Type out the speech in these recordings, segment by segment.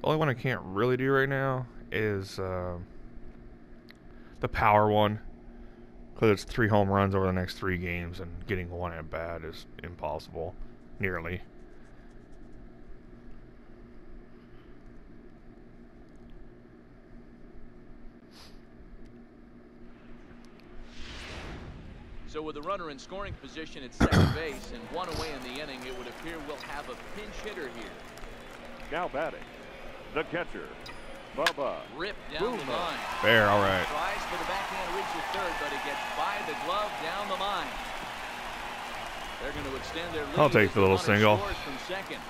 The only one I can't really do right now is uh, the power one. Because it's three home runs over the next three games, and getting one at bat is impossible. Nearly. So with a runner in scoring position at second base and one away in the inning, it would appear we'll have a pinch hitter here. Now batting, the catcher, Bubba. Ripped down the line. Fair, all right. Tries for the backhand reach at third, but he gets by the glove down the line. They're going to extend their lead. I'll take the little runner single. From second.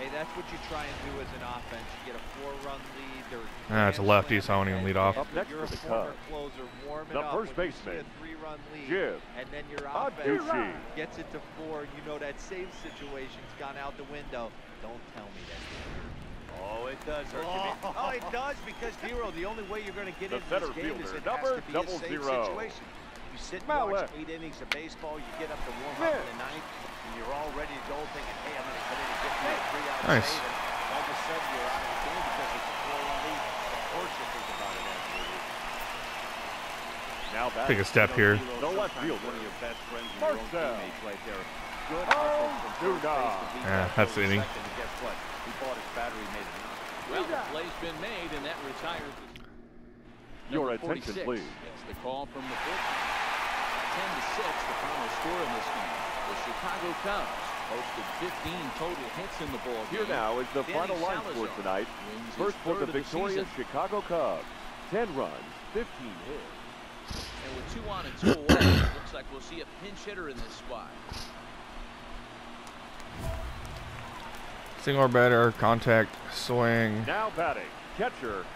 Hey, that's what you try and do as an offense. You get a four-run lead. They're Ah, it's a lefty, so I won't even lead off. Up next You're a for the former closer. Warm The up first when you see baseman, a three-run lead, Jim and then your Adduci. offense gets it to four. You know that save situation's gone out the window. Don't tell me that. Oh, it does hurt. Oh. Oh, it does because Hero, the only way you're going to get The into this center game is fielder, it number has to be double a safe zero. situation. You sit and Mallet. watch eight innings of baseball, you get up to warm up in the ninth, and you're all ready to go thinking, hey, I'm going to come in and get me a three-out Nice. save, and all of a sudden you're out of the game because it's a four-run lead. Of course you think about it after you lose. Now batting, Take a step here. Hero's The left sometimes fielder. One of your best friends and your own teammates right there. Good Oh, hustle from first base to Yeah, that's the inning. second, and guess what? He bought his battery, made it nine. Well, the play's been made, and that retires Your attention, please. Gets the call from the pitch. 10 to 6, the final score in this game. The Chicago Cubs posted 15 total hits in the ball Here game. now is the Danny final line Salazar score tonight. First for the of victorious season. Chicago Cubs. 10 runs, 15 hits. And with two on and two away, it looks like we'll see a pinch hitter in this spot. Single or better, contact, swing. Now batting, catcher,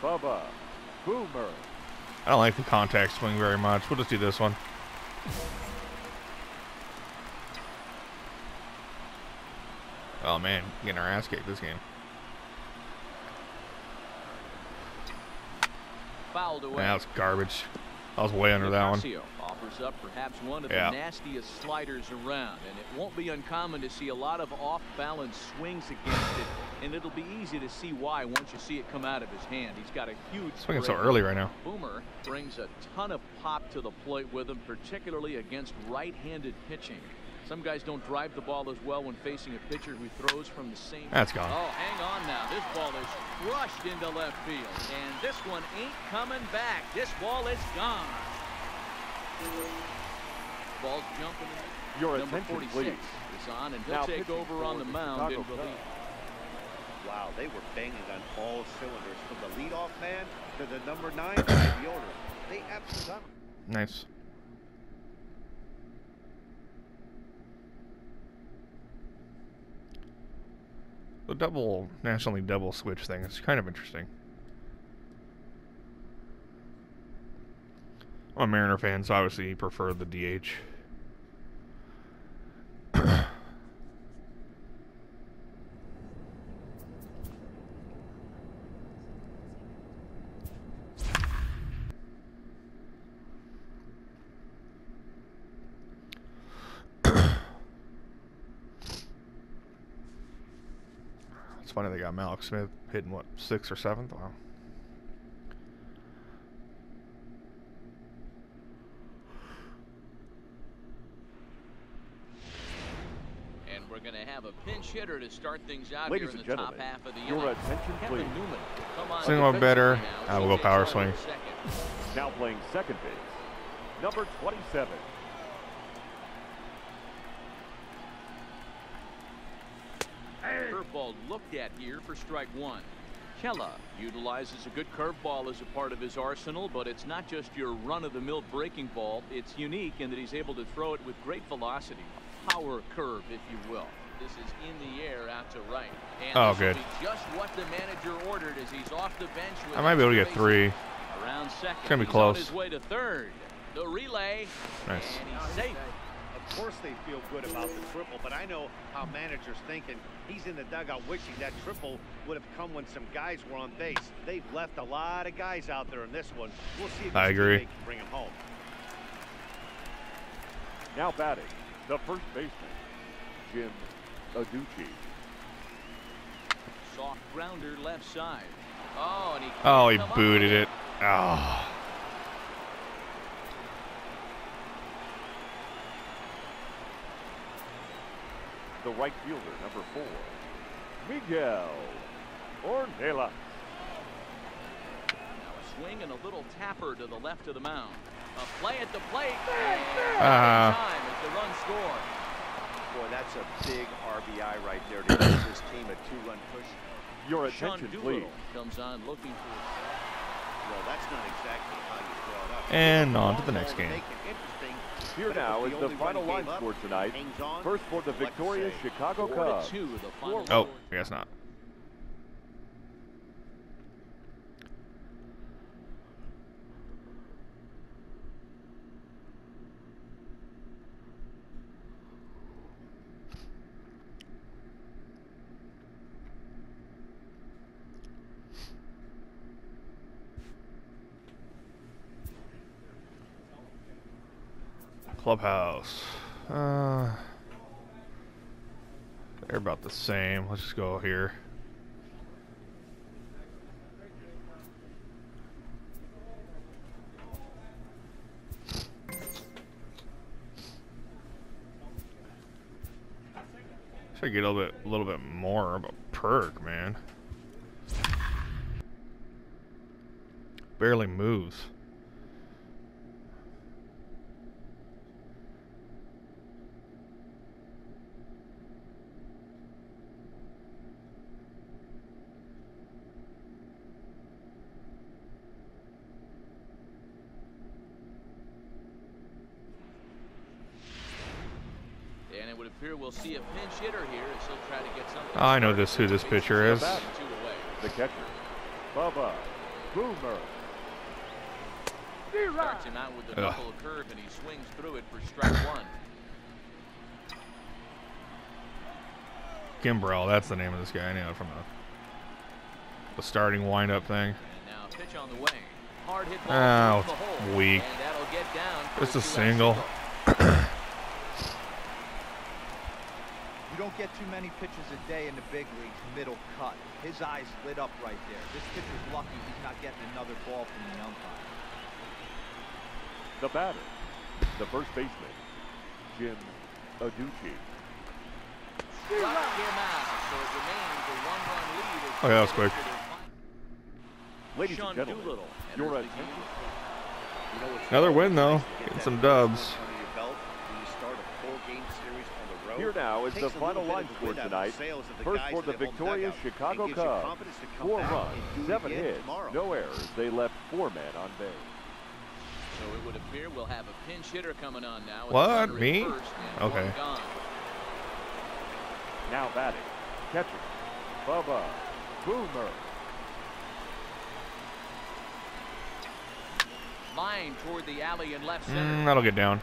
Bubba Boomer. I don't like the contact swing very much. We'll just do this one. Oh man, getting our ass kicked this game. Fouled away. Man, that was garbage. I was way under that one. Offers up perhaps one of Yeah. the nastiest sliders around, and it won't be uncommon to see a lot of off-balance swings against it, and it'll be easy to see why once you see it come out of his hand. He's got a huge Swinging so early right now. Boomer brings a ton of pop to the plate with him, particularly against right-handed pitching. Some guys don't drive the ball as well when facing a pitcher who throws from the same. That's gone. Oh, hang on now. This ball is crushed into left field. And this one ain't coming back. This ball is gone. Ball's jumping. Your Number attention, 46 please. is on, and he'll Now take over on for the the mound in Chicago relief. Wow, they were banging on all cylinders from the leadoff man to the number nine guy, the owner. They absolutely. Nice. The double National League double switch thing is kind of interesting. I'm a Mariner fan, so obviously prefer the DH. It's funny they got Malik Smith hitting what sixth or seventh. Wow. And we're going to have a pinch hitter to start things out Ladies here in and the top half of the your inning. attention, please. Newman will come on Single defensively better. now. I will go power swing. Now playing second base, number 27. Curveball looked at here for strike one. Kela utilizes a good curveball as a part of his arsenal, but it's not just your run-of-the-mill breaking ball. It's unique in that he's able to throw it with great velocity. Power curve, if you will. This is in the air out to right. And Oh, good. just what the manager ordered as he's off the bench. With I might be able to get three. bases. Around second. It's gonna be close. On his way to third. The relay. Nice. And he's safe. Of course they feel good about the triple, but I know how managers thinking. He's in the dugout wishing that triple would have come when some guys were on base. They've left a lot of guys out there in this one. We'll see if I agree. can bring him home. Now batting, the first baseman, Jim Adduci. Soft grounder left side. Oh, and he Oh, he can't up booted it. Oh. The right fielder, number four, Miguel Ornelas. Now a swing and a little tapper to the left of the mound. A play at the plate. And Ah. time as the run score. Boy, that's a big RBI right there to give this team a two-run push. Your attention, please. comes on looking for Well, that's not exactly how you draw it up. And on to the next game. make it interesting, Here but now is the the final line up, score tonight. on, First for the select victorious. Chicago four to Cubs. The final Oh. I guess not. Clubhouse. Uh, they're about the same. Let's just go here. Should get a little bit, a little bit more of a perk, man. Barely moves. And it would appear we'll see a pinch hitter here as he'll try to get something. I know this who this pitcher is. The catcher, Bubba Boomer. Starts him out with the Ugh. knuckle curve and he swings through it for strike one. Kimbrel, that's the name of this guy. I know from the, the starting windup thing. And now pitch on the way. Hard hit ball Oh, through the it's hole. weak. And that'll get down. for Just a two-out single. You don't get too many pitches a day in the big leagues, middle cut. His eyes lit up right there. This pitcher's lucky he's not getting another ball from the umpire. The batter, the first baseman, Jim Adduci. Struck him out. So it remains a one-run lead. Okay, that was quick. get to their Ladies Sean and gentlemen, Doolittle your attention. You know, it's Another win, though. nice to get Getting some first dubs. win under your belt when you start a four-game series on the road. Here now is the final line score wind out of tonight. the sails of the First for the their victorious. Chicago It Cubs. confidence to come Four runs, and do it seven hits, tomorrow. no errors. They left four men on base. So it would appear we'll have a pinch hitter coming on now. What? Me? Okay. Now batting, catcher, Bubba Boomer. Line toward the alley in left center. Mm, that'll get down.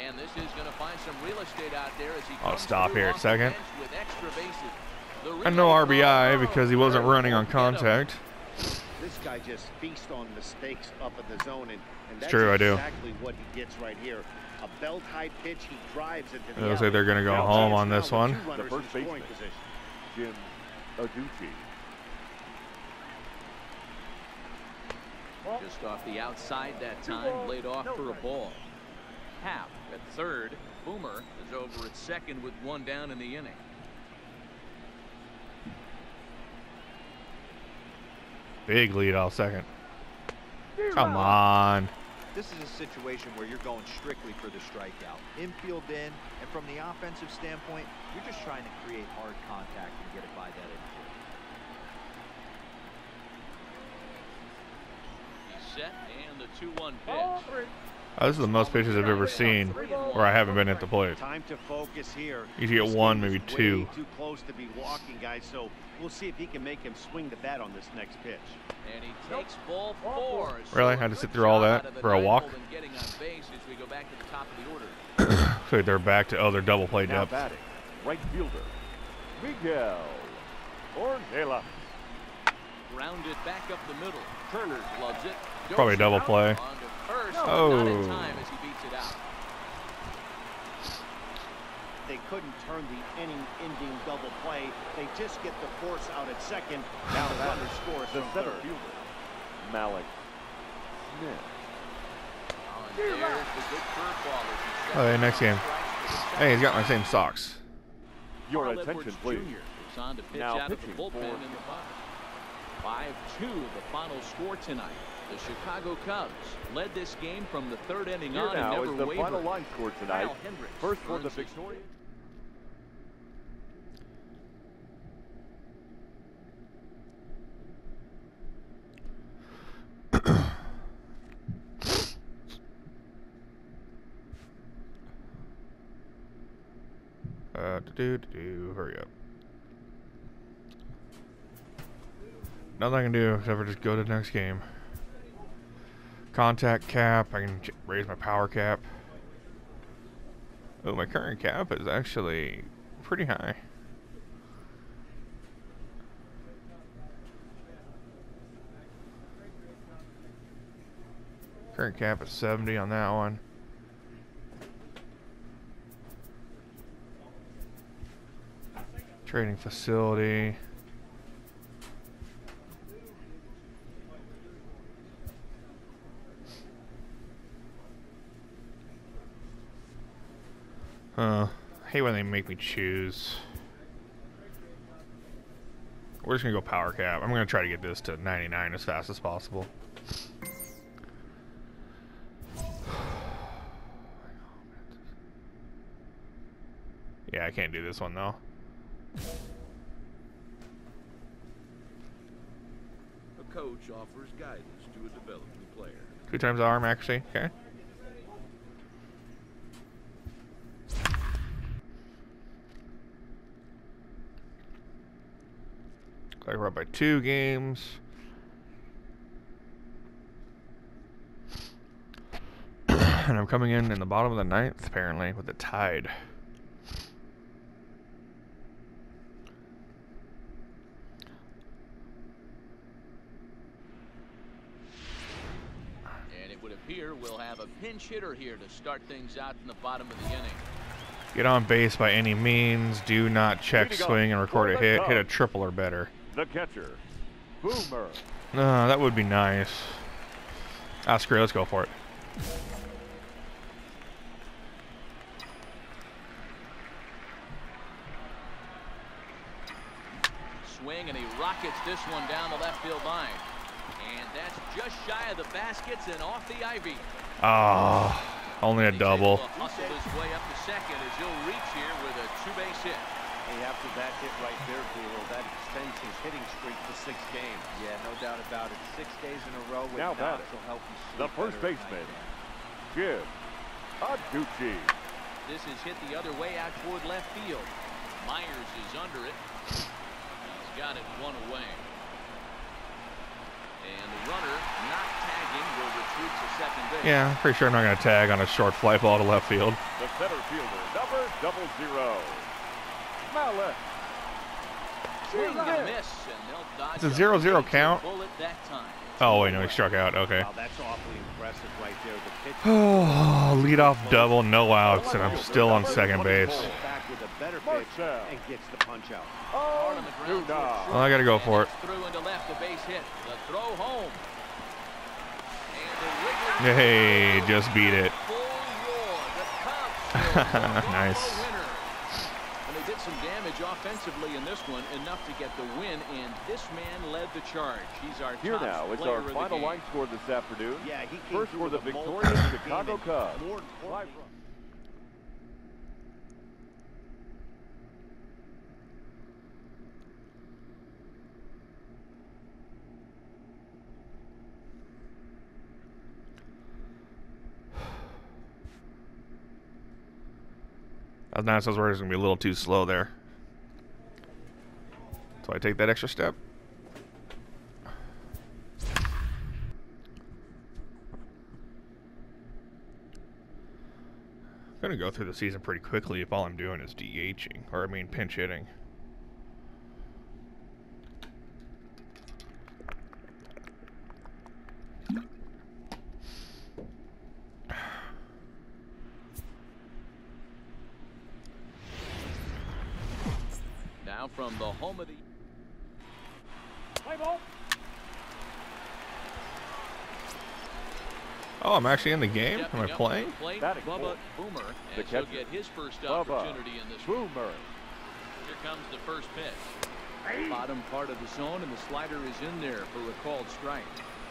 And this is going to find some real estate out there as he I'll stop here a second. bench With extra bases. And no RBI because he wasn't running on contact. This guy just feasts on mistakes up in the zone, and, and that's true, I do. exactly what he gets right here. A belt-high pitch, he drives into the It looks like they're gonna go Now home on this one. The first baseman. Jim Adduci. Just off the outside that time, laid off for a ball. Half at third. Boomer is over at second with one down in the inning. Big lead off second. Come on. This is a situation where you're going strictly for the strikeout. Infield in, and from the offensive standpoint, you're just trying to create hard contact and get it by that infield. He's set and the 2-1 pitch. Oh, this is the most pitches I've ever seen where I haven't been at the plate. Time to focus here. You get one, maybe two. Too close to be walking, guys. So we'll see if he can make him swing the bat on this next pitch. And he takes ball four. Really? a Had to sit through all that out of the for a walk? hole and getting on base as we go back to the top of the order. Looks like they're back to other double play Now depth. batting, right fielder, Miguel Ornelas. Grounded back up the middle. Turner gloves it. Probably double out play. On to first, but Oh. not in oh. time as he beats it out. they couldn't turn the inning-ending double play. They just get the force out at second. Now the runner scores The from center third. Malik oh, Smith. Oh, and there's the good curveball as he steps Oh, yeah, next game. strikes to the Hey, he's got my same socks. Your Carl attention, Edwards please. Jr. on to pitch Now out of the pitching bullpen for- in the bottom. 5-2, the final score tonight. The Chicago Cubs led this game from the third inning Here on and now never is the wavered. final line score tonight. Kyle First for the earns his Victoria. Uh, do do do. Hurry up. Nothing I can do except for just go to the next game. Contact cap. I can raise my power cap. Oh, my current cap is actually pretty high. Current cap is 70 on that one. Trading facility. Uh, I hate when they make me choose. We're just gonna go power cap. I'm gonna try to get this to 99 as fast as possible. Yeah, I can't do this one though. A coach offers guidance to a developing player. Two times arm, actually. Okay. Looks like we're up by two games. and I'm coming in in the bottom of the ninth, apparently, with the tide. And it would appear we'll have a pinch hitter here to start things out in the bottom of the inning. Get on base by any means. Do not check swing and record a hit. Hit a triple or better. The catcher, Boomer. No, that would be nice. Ah, screw it. Let's go for it. Swing and he rockets this one down the left field line. And that's just shy of the baskets and off the ivy. Ah, only a double. able to hustle his way up to second as he'll reach here with a two-base hit. Hey, after that hit right there, Bulo, that extends his hitting streak to six games. Yeah, no doubt about it. Six days in a row with Now knocks will help you sleep the first baseman. night. Jim Adduci. This is hit the other way out toward left field. Myers is under it. He's got it one away. And the runner not tagging will retreat to second base. Yeah, I'm pretty sure I'm not going to tag on a short fly ball to left field. The center fielder, number double zero. It's a 0-0 count. Bullet that time. Oh, wait, no, he struck out. Okay. Wow, that's awfully impressive right there. The pitch Oh, lead off double, no outs, and I'm still on second base. back with a better pitch Marcell. and gets the punch out. Hard on the ground Duda. toward Well, I got to go for it. it's Through into left, a base hit. The throw home. And Hey, just beat it. Full roar. The Cubs will walk off Nice. a winner. And they did some damage offensively in this one, enough to get the win. And this man led the charge. He's our Here top now is player our final line score this afternoon. Yeah, he came First through for the with victorious Chicago Cubs. More Five importantly, runs. I was nice. I was worried it was going to be a little too slow there. So I take that extra step. I'm going to go through the season pretty quickly if all I'm doing is DHing, or I mean pinch hitting. now from the home of the. Play ball. Oh, I'm actually in the game. Am I Stepping up to playing? the plate, Batting Bubba. Boomer, The and he'll catcher. get his first opportunity in this. Boomer. Here comes the first pitch. Bottom part of the zone, and the slider is in there for a called strike.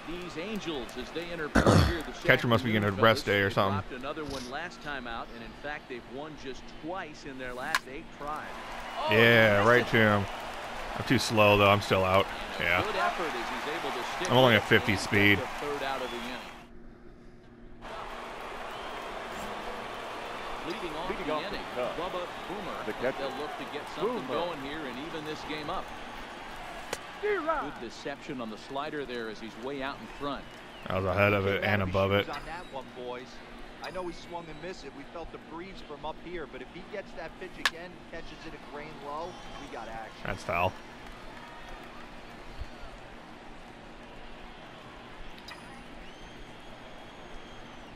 These Angels, as they enter play here this Catcher must be getting a rest day or something. another one last time out, and in fact, they've won just twice in their last eight tries. Oh, Yeah, right, it. Jim. I'm too slow though. I'm still out. Yeah. Good effort as he's able to stick I'm only at 50 speed. the third out of the inning. Leading off Leading the off inning, Cubs. Bubba Boomer. The catcher. They'll look to get something Boomer. going here and even this game up. Good deception on the slider there as he's way out in front. I was ahead of it and above it. On that one, boys. I know he swung and missed it. We felt the breeze from up here, but if he gets that pitch again, catches it a grain low, we got action. That's foul.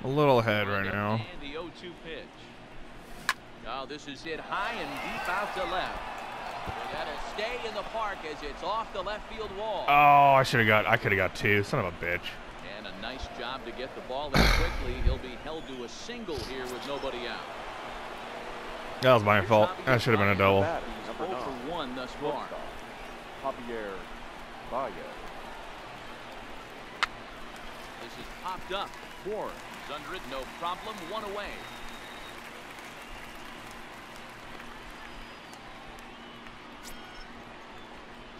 A little ahead right now. And the 0-2 pitch. Oh, this is hit high and deep out to left. They gotta stay in the park as it's off the left field wall. Oh, I should have got. I could have got two. Son of a bitch. And a nice job to get the ball in quickly. He'll be held to a single here with nobody out. That was my fault. That should have been a double. Batting He's number 0 for 1 thus far. Shortstop. Javier Baez. This is popped up. Four. He's under it, no problem. One away.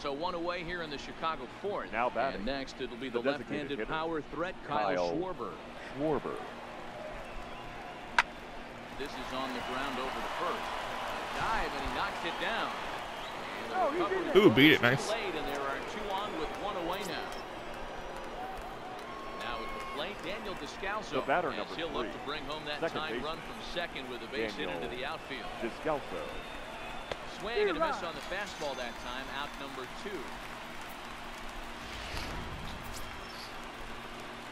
So one away here in the Chicago fourth. Now batting. And next it'll be the, The left-handed power threat, Kyle, Kyle Schwarber. Schwarber. This is on the ground over the first. Dive and he knocks it down. Oh, he recovery did it. Ooh, beat it. too Nice. Late, and there are two on with one away now. Now at the plate, Daniel Descalso. The batter number he'll look three. to bring home that Second time baseman. run from second with a base hit into the outfield. Descalso. Swing and a miss on the fastball that time. Out number two.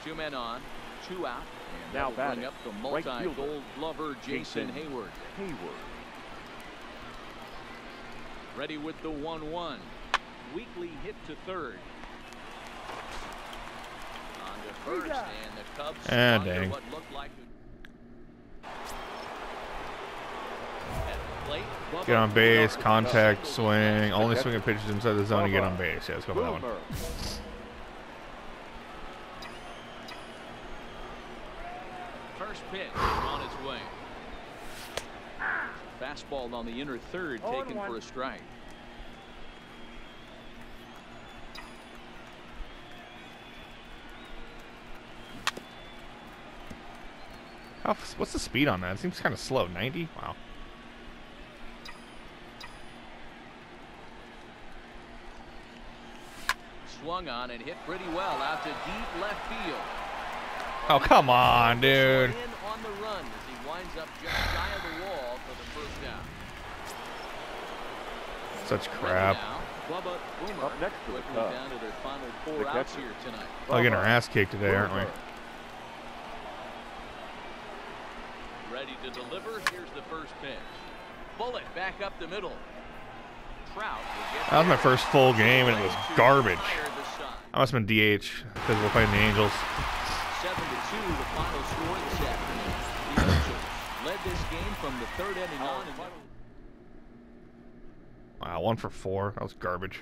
Two men on, two out. And Now that'll bring batting, up the multi-gold glover Jason Jason Heyward. Heyward. Ready with the 1-1. Weekly hit to third. On to first, and the Cubs Ah, dang. what looked like. At the plate, Bubba Get on base, contact, swing. Only swinging pitches inside the zone to get on base. Yeah, let's go for that one. First pitch on its way. Fastball on the inner third, oh, taken for a strike. How, what's the speed on that? It seems kind of slow. 90? Wow. Swung on and hit pretty well out to deep left field. Oh, come on, dude. In on the run as he winds up just shy of the wall for the first out. Such crap. Bubba Boomer Up next for the quickly Cubs. down to their final four The outs here tonight. We're getting our ass kicked today, aren't we? Ready to deliver. Here's the first pitch. Bullet back up the middle. That was my first full game, and it was garbage. fire this side. I must have been DH because we're playing the Angels. Seven to two, the final score this afternoon. The Angels led this game from the third inning on. Wow, one for four. That was garbage.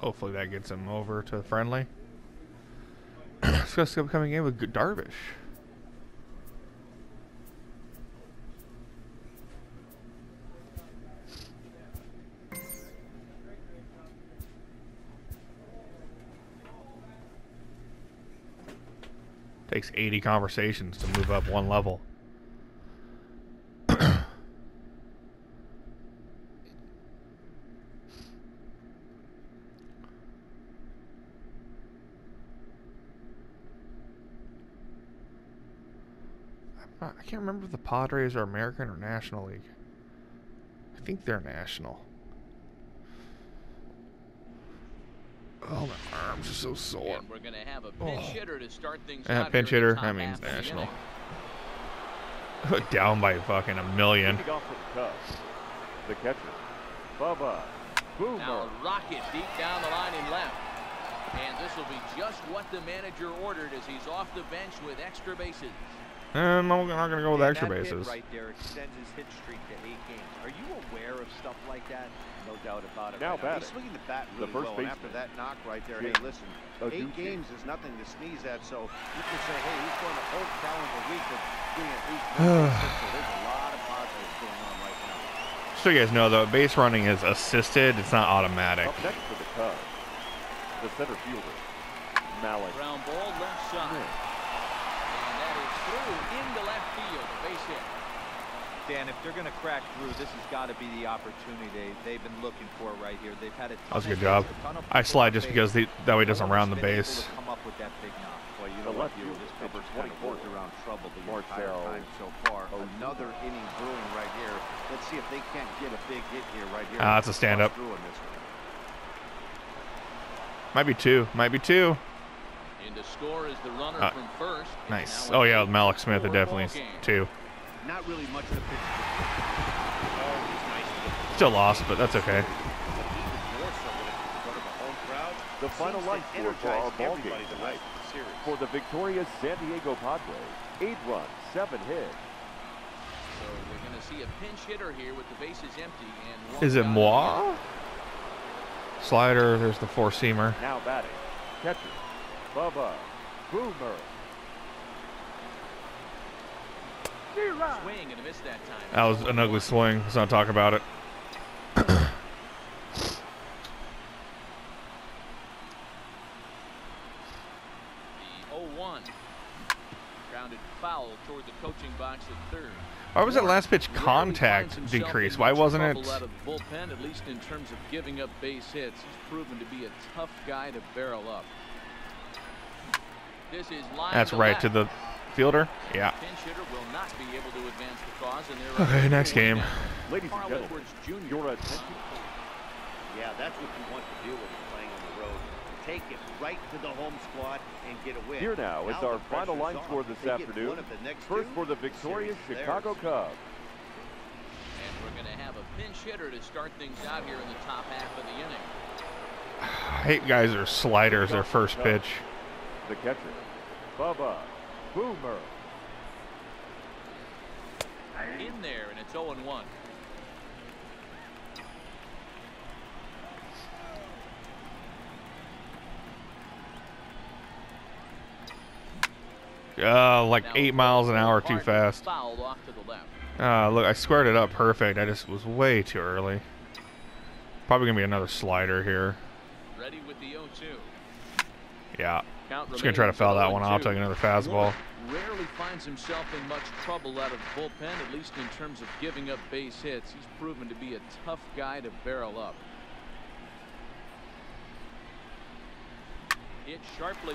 Hopefully that gets him over to friendly. Go to upcoming game with Darvish. Takes 80 conversations to move up one level. I can't remember if the Padres are American or National League. I think they're National. Oh, my arms are so sore. And we're going to have a pinch Oh. hitter to start things Yeah, out pinch here in the hitter, that top means half of the national. Down by fucking a million. Leading off for the the catcher, Bubba Boomer. Now a rocket deep down the line in left. And this will be just what the manager ordered as he's off the bench with extra bases. Um, I'm not gonna go with And extra that bases. right there extends his hit streak to eight games. Are you aware of stuff like that? No doubt about it. Now right batting. He's swinging the bat The first well. And after that knock right there, Jim hey, listen, eight Adduci. games is nothing to sneeze at. So you can say, hey, he's going a whole calendar week of doing at least one base hit. So there's a lot of positives going on right now. So you guys know though, base running is assisted. It's not automatic. Up next for the Cubs, the center fielder, Malik Ground ball left side. Smith. And that is through into left field. A base hit. Dan, if they're going to crack through, this has got to be the opportunity they, they've been looking for right here. They've had a That was a good job. hits, a ton of I slide just because the, that way it doesn't round the base. come up with that big knock. Well, you know what, left Buell, fielder, this number pitcher's kind of 24, worked around trouble the entire Marcell time so far. Ozuna. Another inning brewing right here. Let's see if they can't get a big hit here right here. Ah, that's a stand-up. Through in this one. Might be two. Might be two. In to score is the runner Uh, from first. Nice. Oh yeah, with Malik Smith, it definitely ball is game. two. Not really much of a pitch. Oh, he's nice to get Still lost, but that's okay. Even more so when it's in front of a home crowd. The final Seems line to for our ball everybody game the tonight. rest of the series. For the victorious San Diego Padres, eight runs, seven hits. So we're going to see a pinch hitter here with the bases empty and Is it down. moi? Slider. There's the four seamer. Now batting, catcher, Bubba Boomer. Swing and a miss that time. That was an ugly swing. Let's not talk about it. The 0-1. Grounded foul toward the coaching box at third. Why was that last pitch contact decrease? Why wasn't it? trouble Out of the bullpen, at least in terms of giving up base hits, he's proven to be a tough guy to barrel up. This is That's right to the fielder. Yeah. Pinch will not be able to the cause, and Okay, next game. Ladies and gentlemen, Jr. your attention. Yeah, that's what you want to do when you're playing on the road. Take it right to the home squad and get a win. Here now is our final line off. score this afternoon. one of the next First two, for the the victorious Chicago. Cubs. And we're going to have a pinch hitter to start things out here in the top half of the inning. I hate guys or sliders their first pitch. The catcher, Bubba Boomer. In there, and it's 0 1. Uh, like Now, eight miles an hour too fast. Fouled off to the left. Uh, look, I squared it up perfect. I just was way too early. Probably gonna be another slider here. Ready with the 0 2. Yeah. Just gonna try to foul that one. I'll take another fastball. Rarely finds himself in much trouble out of the bullpen, at least in terms of giving up base hits. He's proven to be a tough guy to barrel up.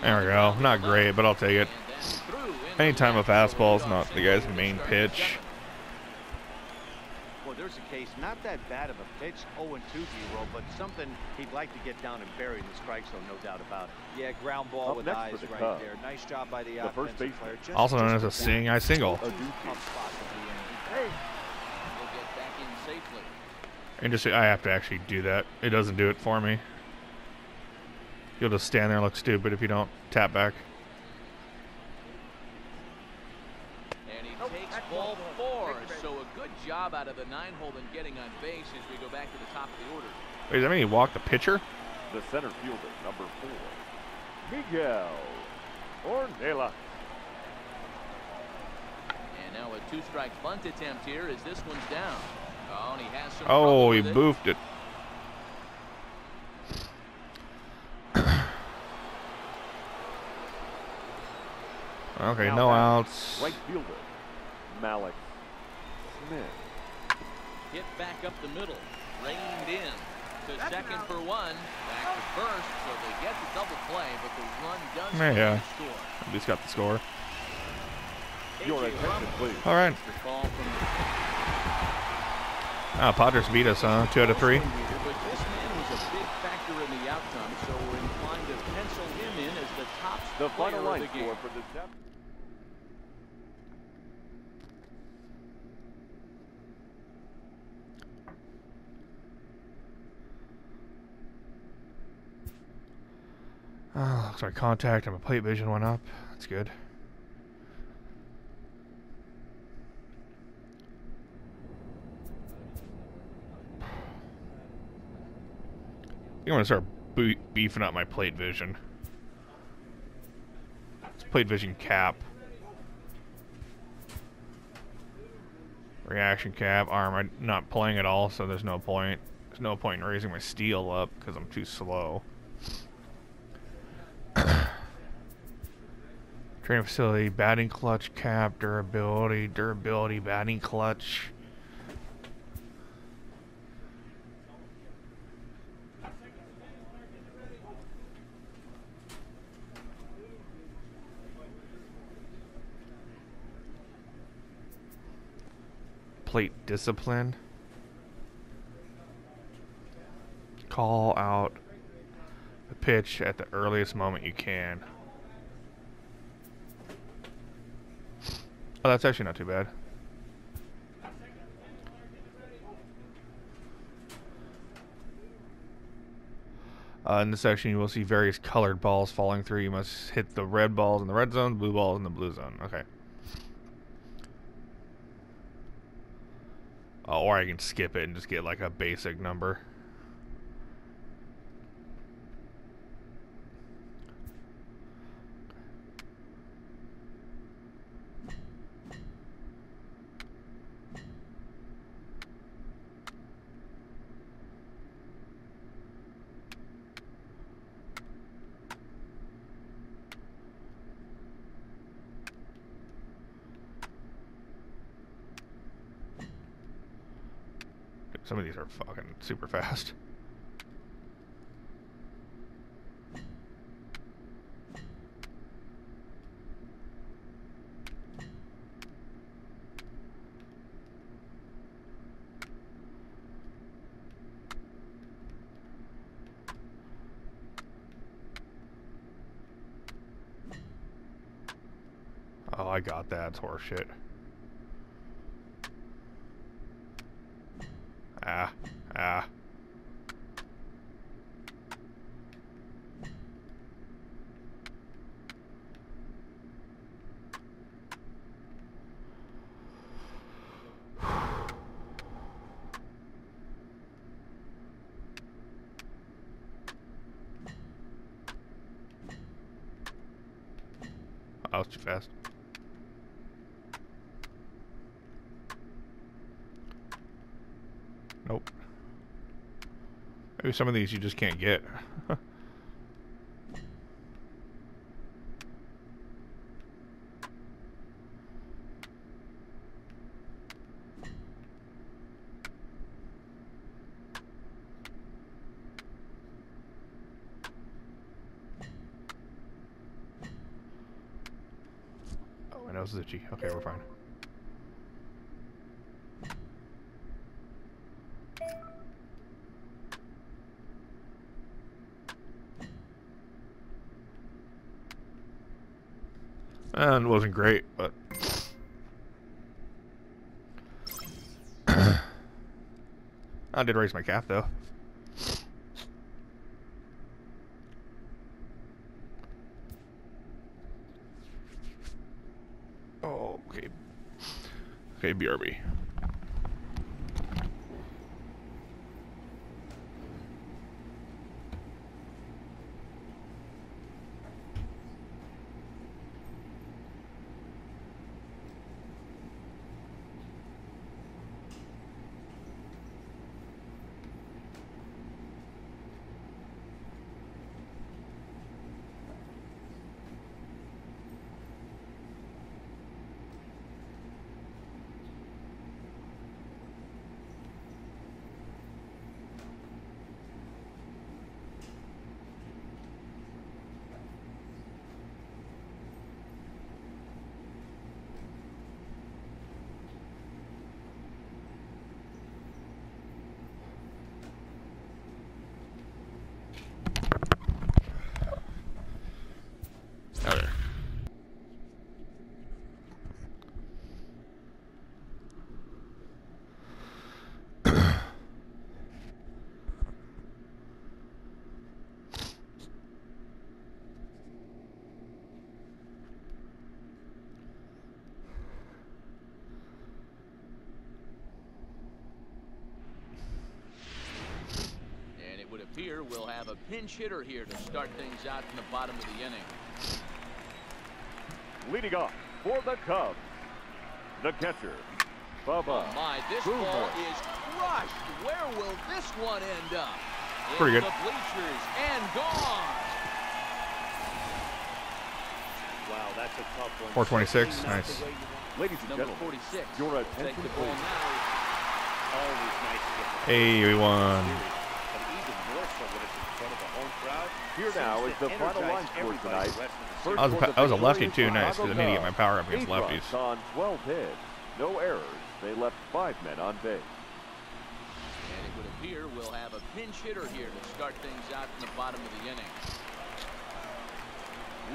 There we go. Not great, but I'll take it. Anytime a fastball is not the guy's main pitch. Seventh. There's a case, not that bad of a pitch, 0 2 zero, but something he'd like to get down and bury in the strike zone, no doubt about it. Yeah, ground ball Up with eyes the right Cubs, there. Nice job by the, the first offensive baseman. player. Just- Also known as a that seeing eye single. tough Adduci. spot to be in. He'll get back in safely. And just I have to actually do that. It doesn't do it for me. You'll just stand there and look stupid if you don't tap back. And he takes ball four. So a good job out of the nine hole in getting on base as we go back to the top of the order. Wait, does that mean he walked the pitcher? The center fielder, number four, Miguel Ornella. And now a two strike bunt attempt here as this one's down. Oh, and he has some Oh, he with it. boofed it. Okay, Now no outs. Right fielder, Malik Smith. Hit back up the middle. Reined in to second for one. Back to first, so they get the double play, but the run does Yeah, yeah. to score. At least got the score. Your attention, please. All right. the call Ah, Padres beat us, huh? Two out of three. But this man was a big factor in the outcome, so we're inclined to pencil him in as the top The player final of line the game. score for this Ah, looks like contact and my plate vision went up. That's good. I'm gonna start beefing up my plate vision. It's plate vision cap. Reaction cap, arm. I'm not playing at all, so there's no point. There's no point in raising my steel up because I'm too slow. Training facility, batting clutch cap, durability, durability, batting clutch. Plate discipline. Call out the pitch at the earliest moment you can. Oh, that's actually not too bad. Uh, in this section, you will see various colored balls falling through. You must hit the red balls in the red zone, blue balls in the blue zone. Okay. Oh, or I can skip it and just get like a basic number. Some of these are fucking super fast. Oh, I got that. It's horseshit. Ah, ah. Oh, too fast. Nope. Maybe some of these you just can't get. Oh, my nose is itchy. Okay, we're fine. And it wasn't great, but I did raise my calf though. Oh, okay. Okay, BRB. Appear we'll have a pinch hitter here to start things out in the bottom of the inning. Leading off for the Cubs, the catcher, Bubba. Oh my, this Boomer. ball is crushed. Where will this one end up? Pretty In good. the bleachers and gone. Wow, that's a tough one. 426, nice. the way you want- Ladies and Number gentlemen, 46. your Take attention the ball please. now. Always nice to get the Hey, we won. But even more so when it's in front of a home crowd. Here now is the final line score tonight. the rest of the First I was a, for pa- the I was a lefty too, nice, because I need to get my power up against lefties. on 12 hits. No errors. They left five men on base. And it would appear we'll have a pinch hitter here to start things out in the bottom of the inning.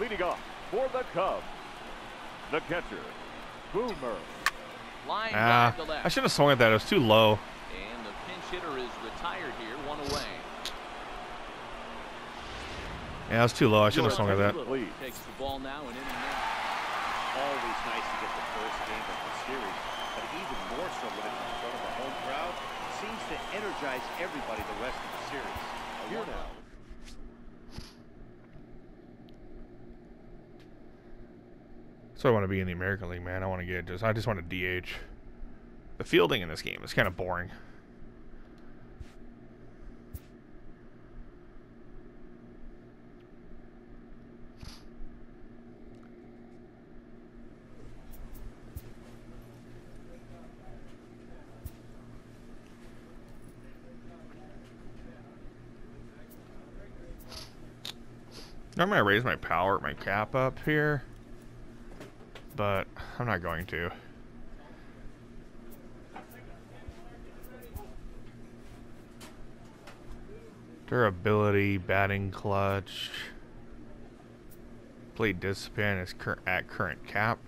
Leading off for the Cubs, the catcher, Boomer. Line Ah, to left. I should have swung at that. It was too low. And the pinch hitter is retired here, one away. Yeah, it was too low. I should have Your swung at that. Takes the ball now and inning now. Always nice to get the first game of the series, but even more so when it's in front of a home crowd. Seems to energize everybody the rest of the series. A Here now. So I want to be in the American League, man. I want to get just. I just want to DH. The fielding in this game is kind of boring. Normally I raise my power, my cap up here, but I'm not going to. Durability, batting clutch, plate discipline is cur- at current cap.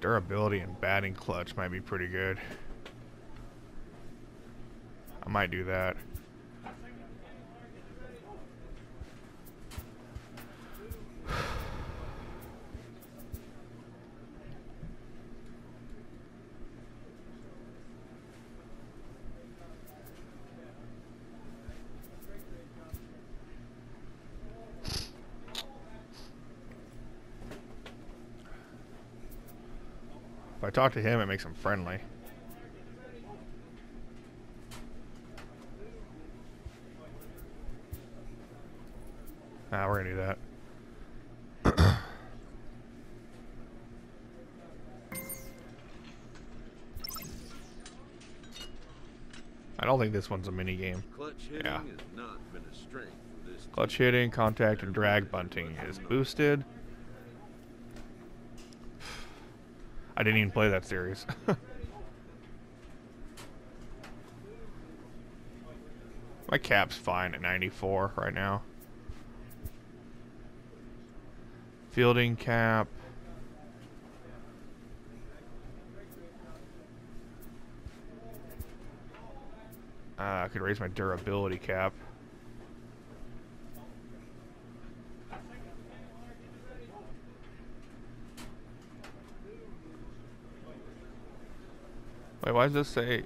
Durability and batting clutch might be pretty good. I might do that. If I talk to him, it makes him friendly. Nah, we're gonna do that. I don't think this one's a mini game. Clutch hitting Yeah. has not been a strength for this Clutch hitting, contact, and drag bunting is boosted. I didn't even play that series. My cap's fine at 94 right now. Fielding cap. Uh, I could raise my durability cap. Wait, why does this say?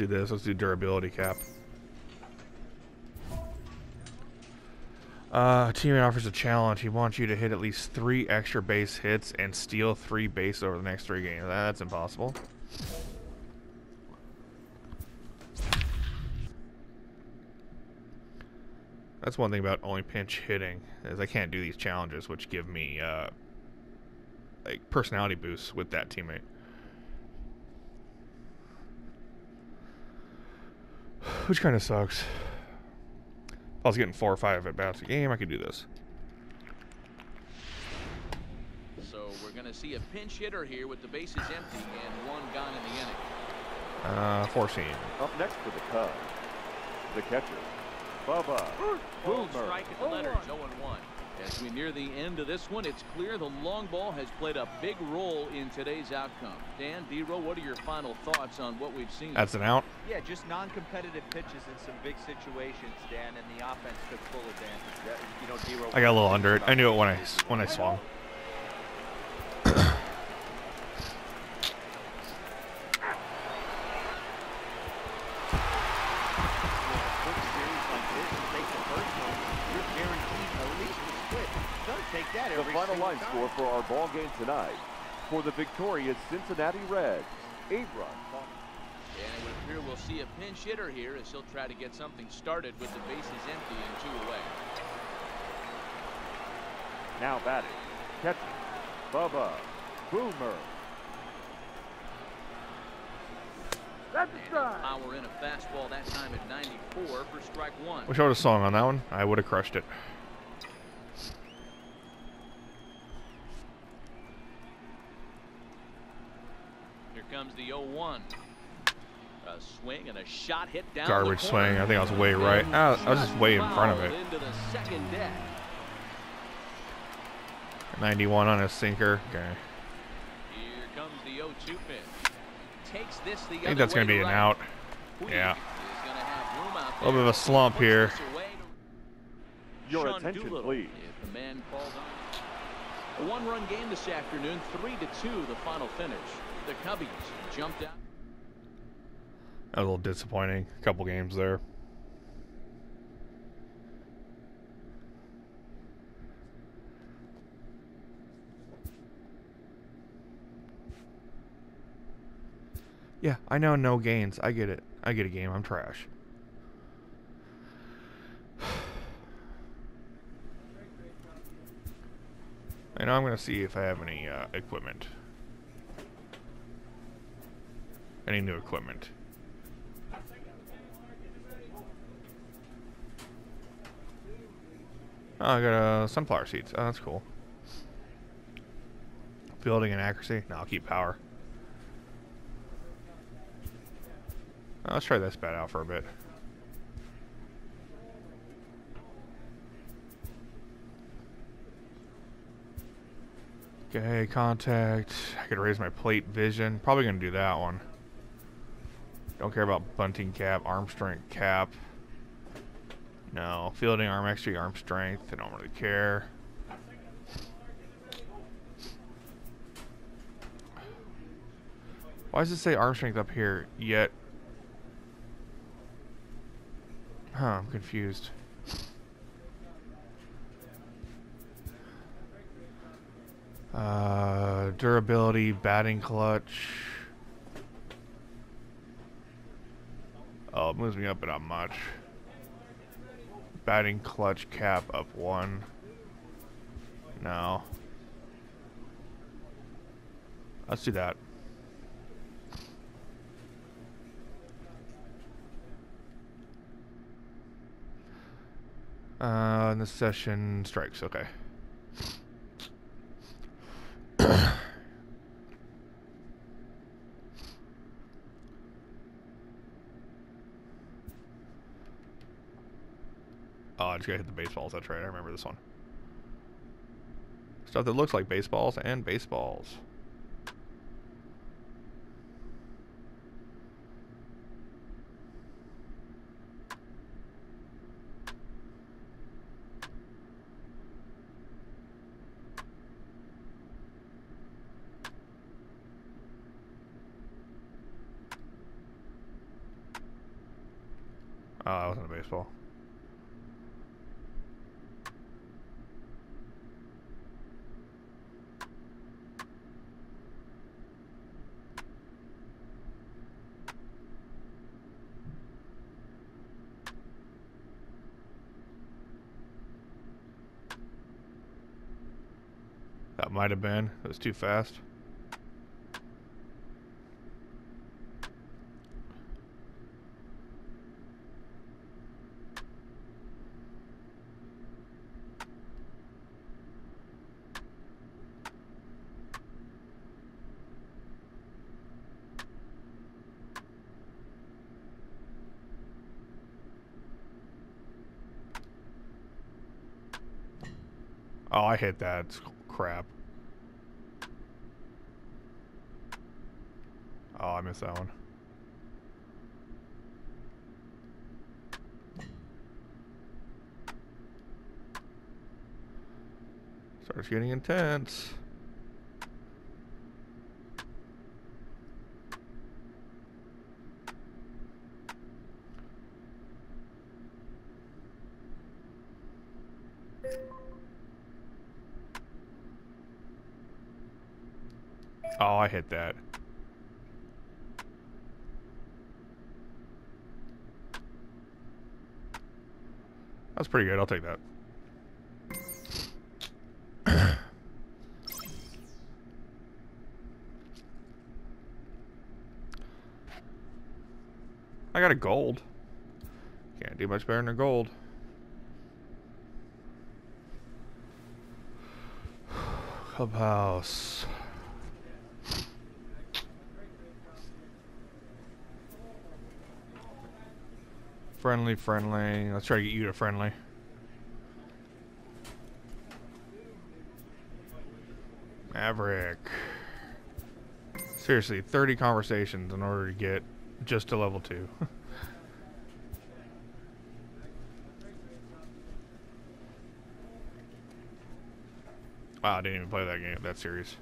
Do this. Let's do durability cap. Uh, teammate offers a challenge. He wants you to hit at least three extra base hits and steal three base over the next three games. That's impossible. That's one thing about only pinch hitting is I can't do these challenges, which give me uh, like personality boosts with that teammate. Which kind of sucks. If I was getting four or five at bats a game, I could do this. So we're going to see a pinch hitter here with the bases empty and one gone in the inning. Uh, four seam. Up next for the Cubs, the catcher, Bubba Ball Boomer. strike at the letters, 0 1. As we near the end of this one, it's clear the long ball has played a big role in today's outcome. Dan, Dero, what are your final thoughts on what we've seen? That's an out. Yeah, just non-competitive pitches in some big situations, Dan, and the offense took full advantage. That, you know, Dero. I got a little under it. I knew it when I when I swung. Score for our ball game tonight. For the victorious Cincinnati Reds, eight runs. And it would appear we'll see a pinch hitter here as he'll try to get something started with the bases empty and two away. Now batting, catching, Bubba Boomer. That's a strike. Power in a fastball that time at 94 for strike one. Wish I would have swung on that one. I would have crushed it. Here comes the 0-1. A swing and a shot hit down Garbage the swing. I think I was way right. And Ah, I was just way in front of it. Into the second deck. 91 on a sinker. Okay. Here comes the 0-2 pitch. Takes this the I think that's going gonna be an out. Yeah. is gonna have room out A little bit of a slump here. this away to Your attention, please. If the man calls on. A one-run game this afternoon, three to two, the final finish. The Cubbies jumped out. That was a little disappointing. A couple games there. Yeah, I know no gains. I get it. I get a game. I'm trash. I know I'm going to see if I have any uh, equipment. Any new equipment. Oh, I got uh, sunflower seeds. Oh, that's cool. Building and accuracy. No, I'll keep power. Uh, let's try this bat out for a bit. Okay, contact. I could raise my plate vision. Probably gonna do that one. Don't care about bunting cap, arm strength cap. No, fielding arm extra, arm strength. I don't really care. Why does it say arm strength up here yet? Huh, I'm confused. Uh, durability, batting clutch. It moves me up, but not much. Batting clutch cap up one. No. Let's do that. Uh, in this session, strikes. Okay. Just gotta hit the baseballs. That's right. I remember this one. Stuff that looks like baseballs and baseballs. might have been. It was too fast. Oh, I hit that. It's crap. That one. Starts getting intense. Oh, I hit that. That's pretty good. I'll take that. I got a gold. Can't do much better than a gold. Clubhouse. Friendly, friendly. Let's try to get you to friendly. Maverick. Seriously, 30 conversations in order to get just to level 2. wow, I didn't even play that game, that series.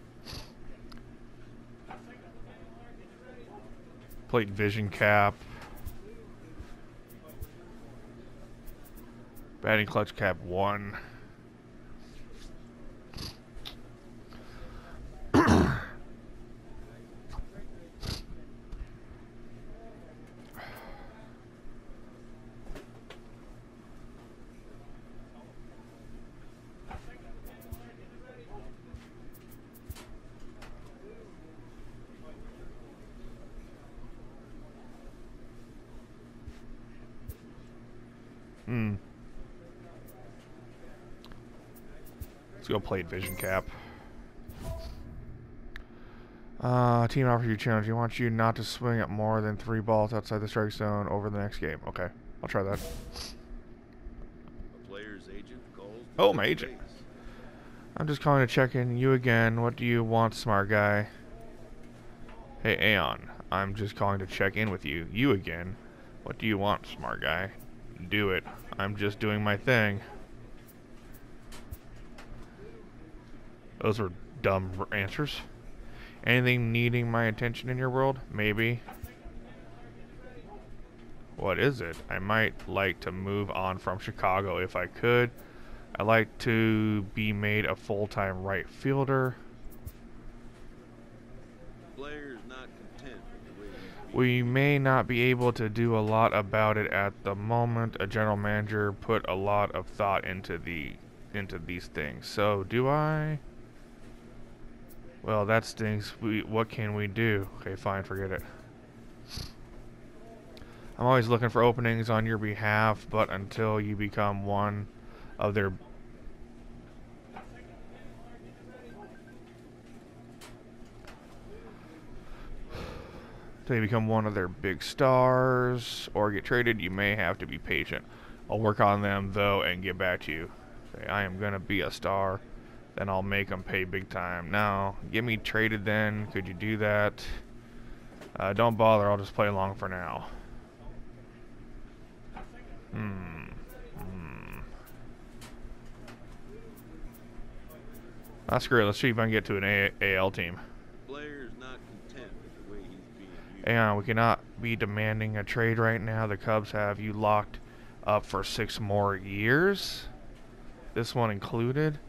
Played Vision Cap. Batting clutch cap one. Hmm. Let's go plate vision cap. Uh, team offers you challenge. He wants you not to swing at more than three balls outside the strike zone over the next game. Okay, I'll try that. A player's agent calls. Oh, my agent. base. I'm just calling to check in. You again. What do you want, smart guy? Hey, Aeon. I'm just calling to check in with you. You again. What do you want, smart guy? Do it. I'm just doing my thing. Those were dumb answers. Anything needing my attention in your world? Maybe. What is it? I might like to move on from Chicago if I could. I like to be made a full-time right fielder. Player's not content with the way he's being We may not be able to do a lot about it at the moment. A general manager put a lot of thought into the into these things. So, do I? Well, that stinks. We what can we do? Okay, fine, forget it. I'm always looking for openings on your behalf, but until you become one of their Until you become one of their big stars or get traded, you may have to be patient. I'll work on them though and get back to you. Say, I am gonna be a star, then I'll make them pay big time. Now, get me traded then. Could you do that? Uh, don't bother. I'll just play along for now. Hmm. Hmm. That's great. Let's see if I can get to an A- AL team. Player's not content with the way he's being. Hang on, we cannot be demanding a trade right now. The Cubs have you locked up for six more years. This one included.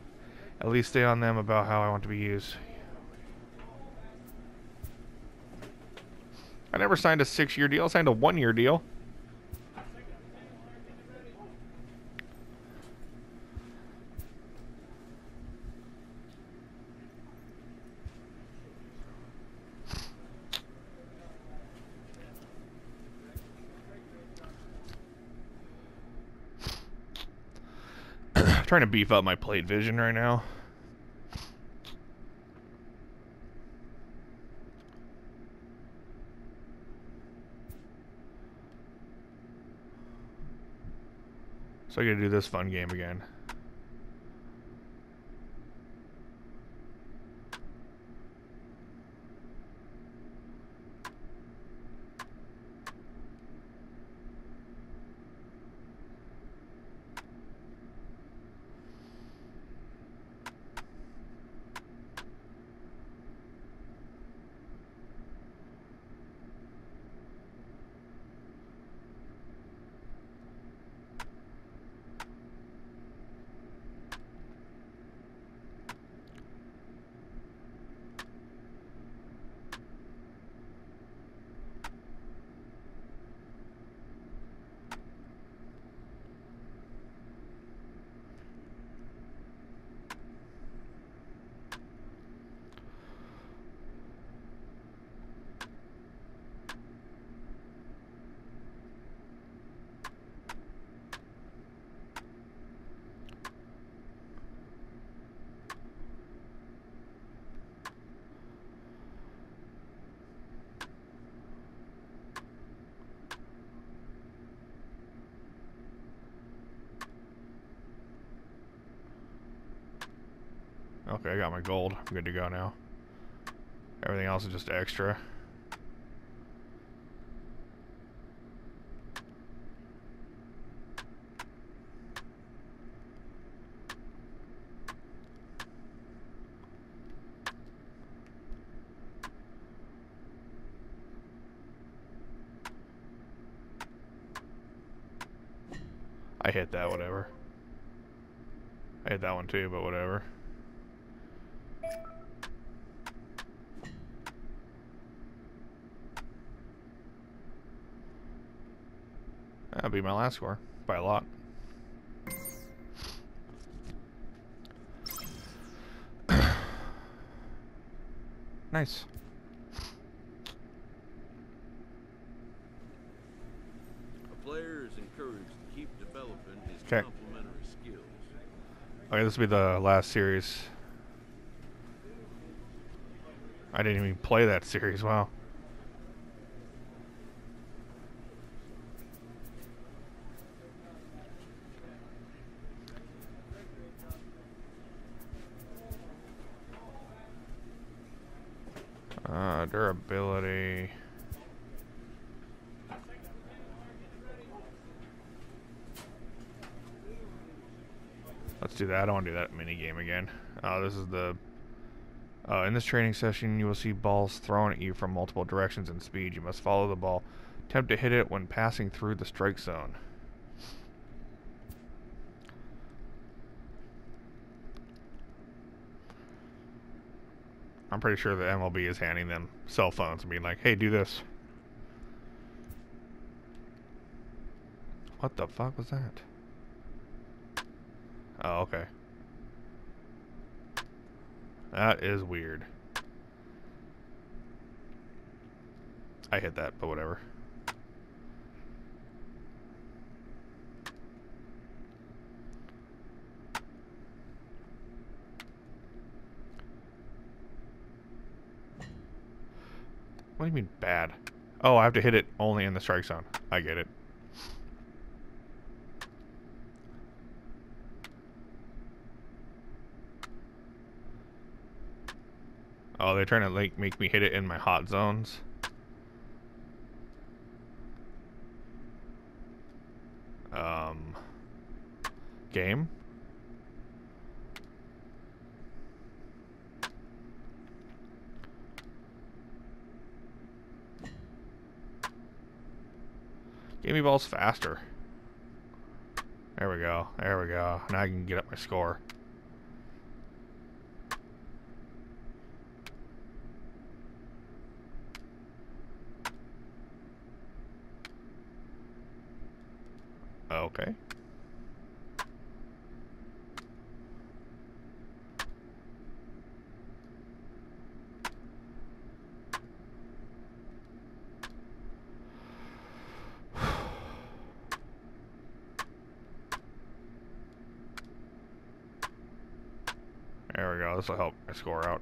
At least stay on them about how I want to be used. I never signed a six-year deal. I signed a one-year deal. Trying to beef up my plate vision right now. So I gotta do this fun game again. Okay, I got my gold. I'm good to go now. Everything else is just extra. I hit that, whatever. I hit that one too, but whatever. That'll be my last score. By a lot. nice. A player is encouraged to keep developing his 'Kay. complementary skills. Okay, this will be the last series. I didn't even play that series, wow. Uh, durability. Let's do that. I don't want to do that mini game again. Uh, this is the. Uh, in this training session, you will see balls thrown at you from multiple directions and speed. You must follow the ball. Attempt to hit it when passing through the strike zone. I'm pretty sure the MLB is handing them cell phones and being like, hey, do this. What the fuck was that? Oh, okay. That is weird. I hit that, but whatever. What do you mean bad? Oh, I have to hit it only in the strike zone. I get it. Oh, they're trying to like make me hit it in my hot zones. Um, game. Give me balls faster. There we go. There we go. Now I can get up my score. Okay. There we go. This will help my score out.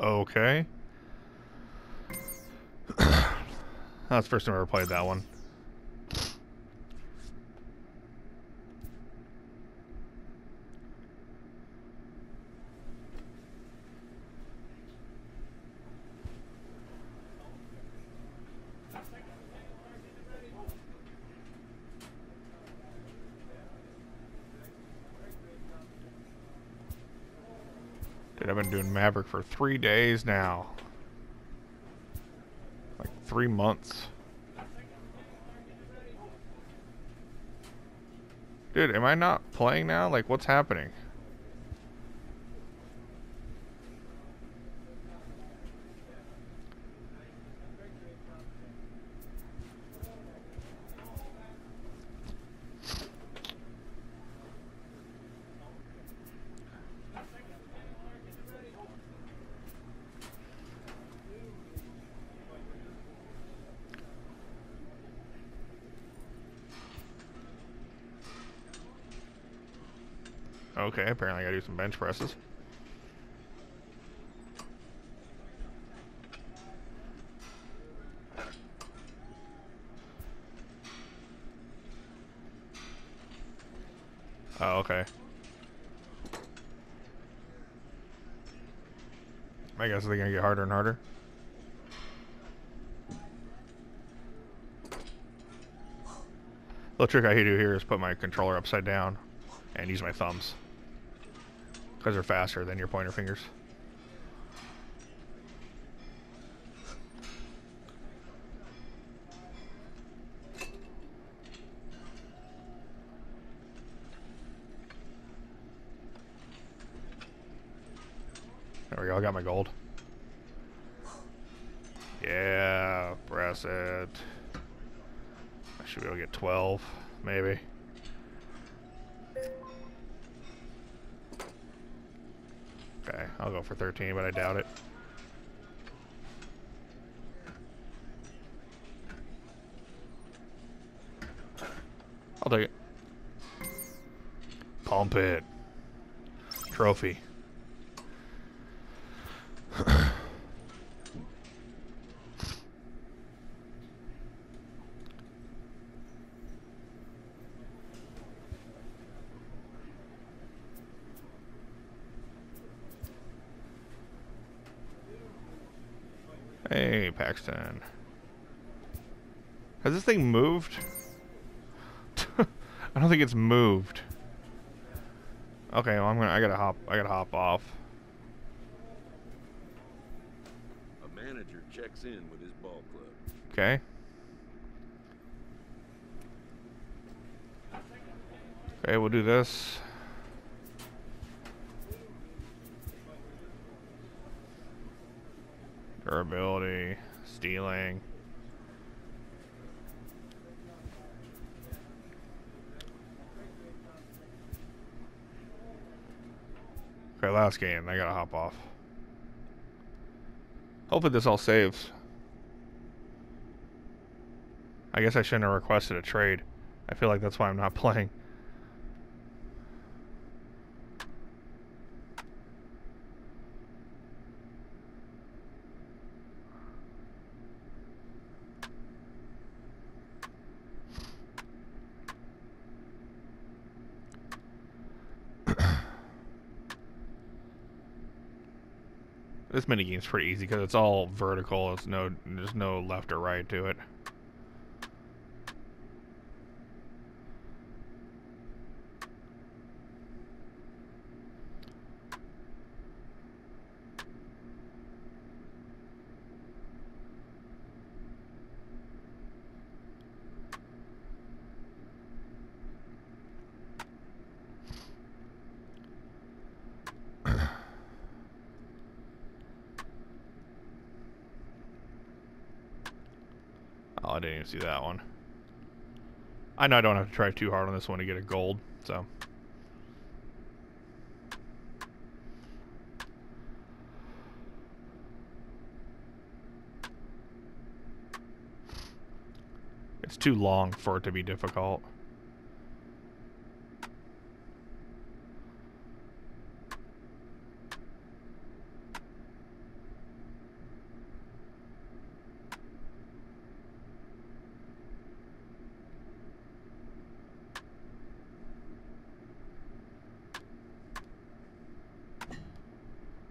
Okay. That's the first time I ever played that one. Dude, I've been doing Maverick for three days now. Like three months. Dude, am I not playing now? Like, what's happening? Okay, apparently I gotta do some bench presses. Oh, okay. I guess they're gonna get harder and harder. The trick I do here is put my controller upside down and use my thumbs. Because they're faster than your pointer fingers. There we go, I got my gold. Yeah, press it. I should be able to get 12, maybe. I'll go for 13, but I doubt it. I'll take it. Pump it. Trophy. Has this thing moved? I don't think it's moved. Okay, well I'm gonna I gotta hop I gotta hop off. A manager checks in with his ball club. Okay. Okay, we'll do this. Durability, stealing. Okay, last game. I gotta hop off. Hopefully this all saves. I guess I shouldn't have requested a trade. I feel like that's why I'm not playing. This minigame's pretty easy because it's all vertical. It's no, there's no left or right to it. That one. I know I don't have to try too hard on this one to get a gold, so. It's too long for it to be difficult.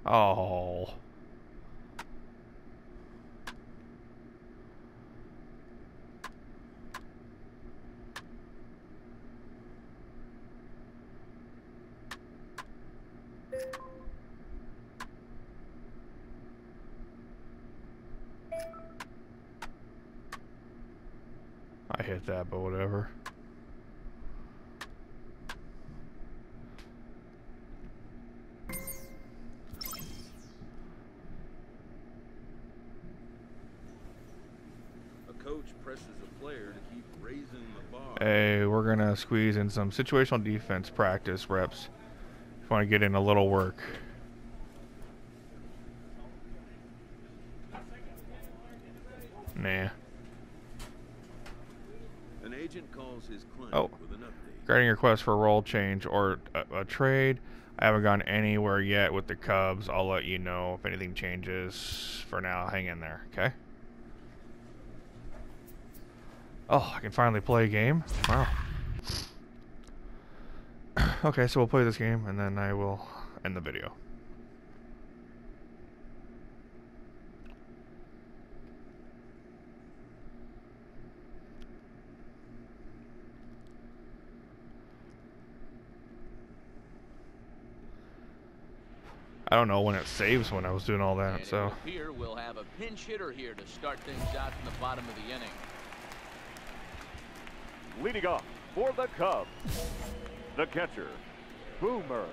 Oh. I hit that, but whatever. A coach presses a player to keep raising the bar. Hey, we're gonna squeeze in some situational defense practice reps. If you want to get in a little work. Nah. An agent calls his client Oh. with an update. Your request for a role change or a, a trade, I haven't gone anywhere yet with the Cubs. I'll let you know if anything changes. For now, hang in there, okay? Oh, I can finally play a game? Wow. Okay, so we'll play this game and then I will end the video. I don't know when it saves when I was doing all that, so. it will appear we'll have a pinch hitter here to start things out in the bottom of the inning. Leading off for the Cubs, the catcher, Boomer.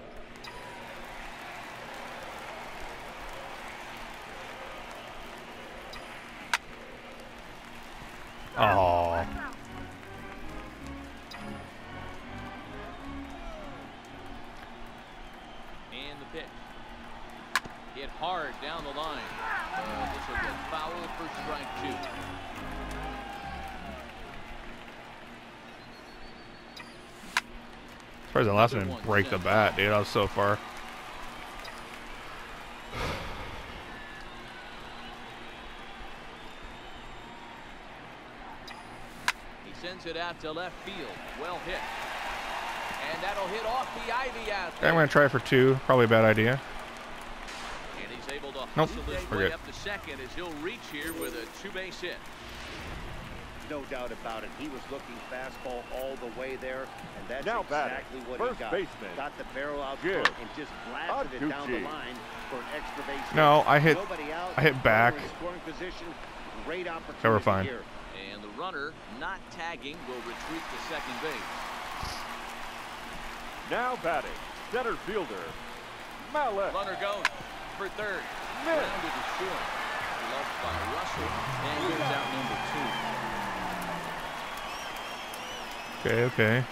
Oh. And the pitch. Hit hard down the line. Uh, this will get foul for strike two. Surprised the last one didn't break the bat, dude. I was so far. He sends it out to left field. Well hit. And that'll hit off the ivy out there. I'm gonna try for two. Probably a bad idea. And he's able to Nope, hustle his way up to second as he'll reach here with a two-base hit. No doubt about it. He was looking fastball all the way there, and that's Now batting, exactly what first he got. baseman, Got the barrel out Jim front and just blasted it down the line for an extra base. hit. No, I hit. Nobody out. I hit back. runner Scoring position. Great opportunity They were fine. here. And the runner, not tagging, will retreat to second base. Now batting, center fielder, Mallet. Runner going for third. Missed. Grounded to short. Loved by Russell. And goes out number two. Okay, okay.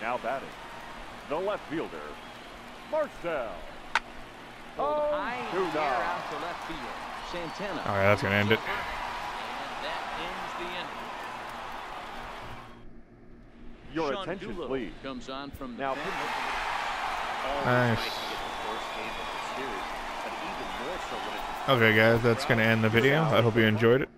Now batting, the left fielder, Marcell. Pulled Oh, high two down. out to left field. Santana. All right, that's gonna end it. And that ends the inning. Your Sean attention, Doolittle please. comes on from the Now, bench. Nice. nice to get the first game of the series, but even more so when it's Okay, guys, that's gonna end the video. I hope you enjoyed it.